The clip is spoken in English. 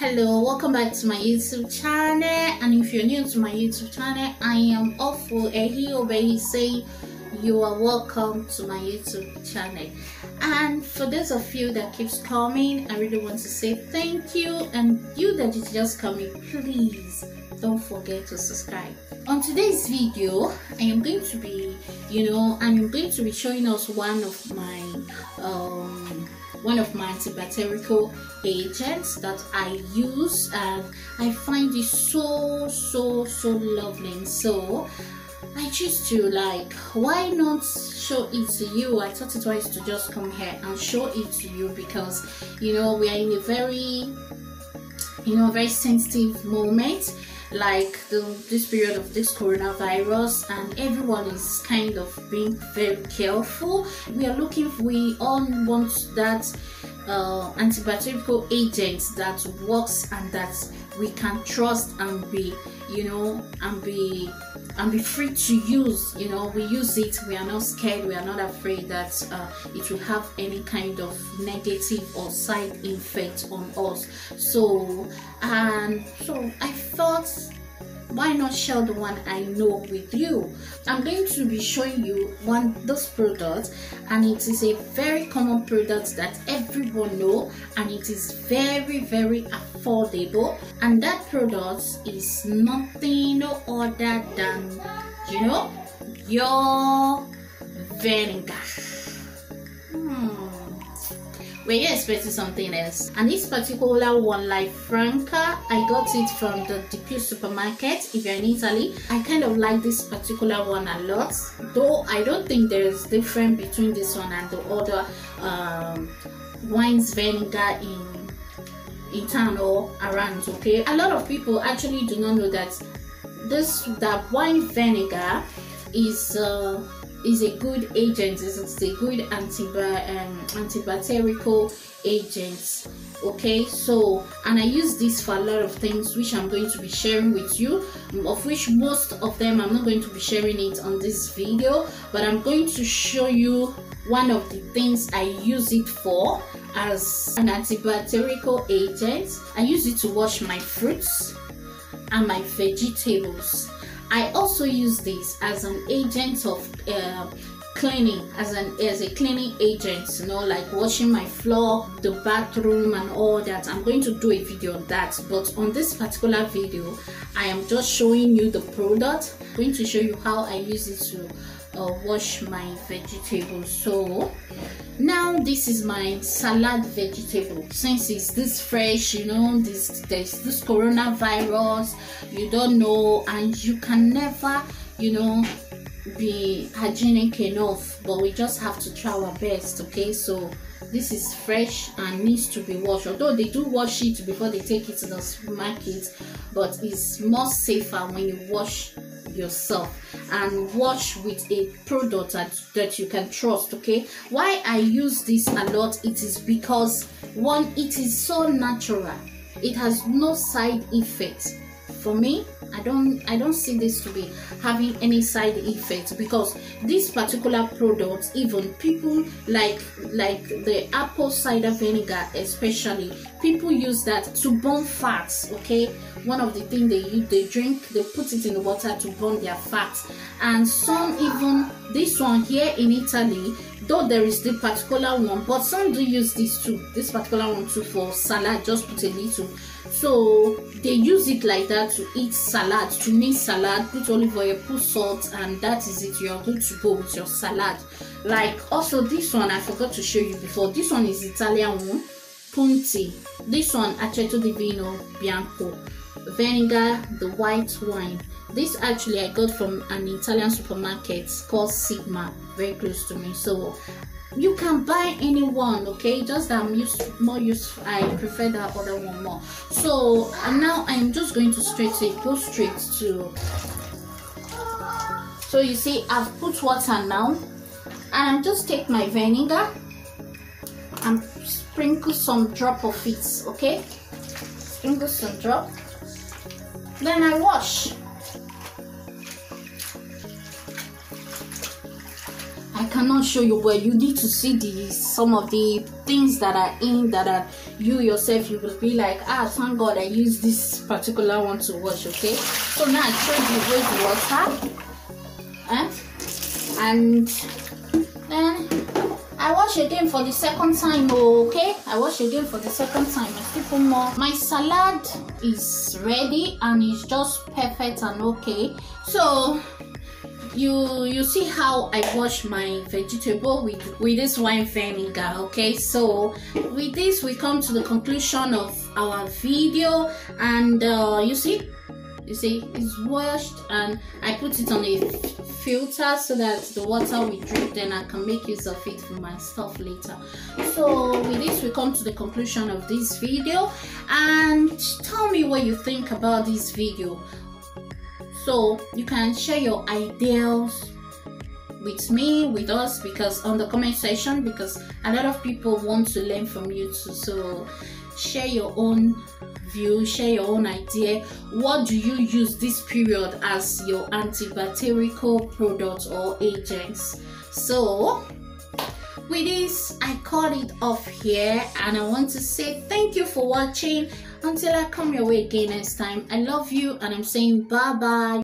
hello welcome back to my youtube channel. And if you're new to my youtube channel i am Ofure ehi Obehi saying you are welcome to my youtube channel. And for those of you that keeps coming i really want to say thank you. And you that is just coming please don't forget to subscribe. On today's video i am going to be you know i'm going to be showing us one of my um one of my antibacterial agents that I use and I find it so so so lovely. So I choose to like why not show it to you? I thought it was to just come here and show it to you because you know we are in a very you know very sensitive moment like the, this period of this coronavirus and everyone is kind of being very careful. We are looking we all want that uh, antibacterial agent that works and that we can trust and be you know and be and be free to use you know we use it we are not scared we are not afraid that uh, it will have any kind of negative or side effect on us. So and so i thought why not share the one I know with you? I'm going to be showing you one this product and it is a very common product that everyone know and it is very very affordable and that product is nothing other than you know your vinegar. Hmm were you expecting something else? And this particular one, like Franca, I got it from the DP supermarket. If you're in Italy, I kind of like this particular one a lot. Though I don't think there's difference between this one and the other um, wines vinegar in in town around okay a lot of people actually do not know that this that wine vinegar is uh, is a good agent it's a good um, antibacterial agent okay? So and i use this for a lot of things which i'm going to be sharing with you of which most of them i'm not going to be sharing it on this video but i'm going to show you one of the things i use it for as an antibacterial agent. I use it to wash my fruits and my vegetables I also use this as an agent of uh, cleaning as an as a cleaning agent you know like washing my floor the bathroom and all that. I'm going to do a video on that but on this particular video i am just showing you the product. I'm going to show you how i use it to uh, wash my vegetables so now this is my salad vegetable. Since it's this fresh you know this there's this coronavirus you don't know and you can never you know be hygienic enough but we just have to try our best okay? So this is fresh and needs to be washed. Although they do wash it before they take it to the supermarket but it's more safer when you wash yourself and wash with a product that, that you can trust okay? Why i use this a lot it is because one it is so natural. It has no side effects for me i don't i don't see this to be having any side effects because this particular product even people like like the apple cider vinegar especially people use that to burn fats okay? One of the things they they drink they put it in the water to burn their fats. And some even this one here in italy though there is the particular one but some do use this too this particular one too for salad just put a little. So they use it like that to eat salad to make salad put olive oil put salt and that is it. You are good to go with your salad. Like also this one i forgot to show you before. This one is italian one punti. This one aceto di vino bianco vinegar the white wine. This actually i got from an italian supermarket called sigma very close to me. So you can buy any one okay? Just that i'm used more used i prefer that other one more. So now i'm just going to straight to go straight to so you see i've put water now and i'm just take my vinegar and sprinkle some drop of it okay? Sprinkle some drop then i wash I cannot show you but you need to see the some of the things that are in that are you yourself you will be like ah thank god i use this particular one to wash okay so now i tried the water eh? and then I wash again for the second time okay? I wash again for the second time. I still put more my salad is ready and it's just perfect and okay. So you you see how I wash my vegetable with with this wine vinegar okay? So with this we come to the conclusion of our video and uh, you see you see it's washed and I put it on a filter so that the water will drip then I can make use of it for my stuff later. So with this we come to the conclusion of this video. And tell me what you think about this video. So you can share your ideas with me with us because on the comment section because a lot of people want to learn from you too. So share your own view share your own idea. What do you use this period as your antibacterial product or agents? So with this i call it off here and i want to say thank you for watching. Until i come your way again next time i love you and i'm saying bye bye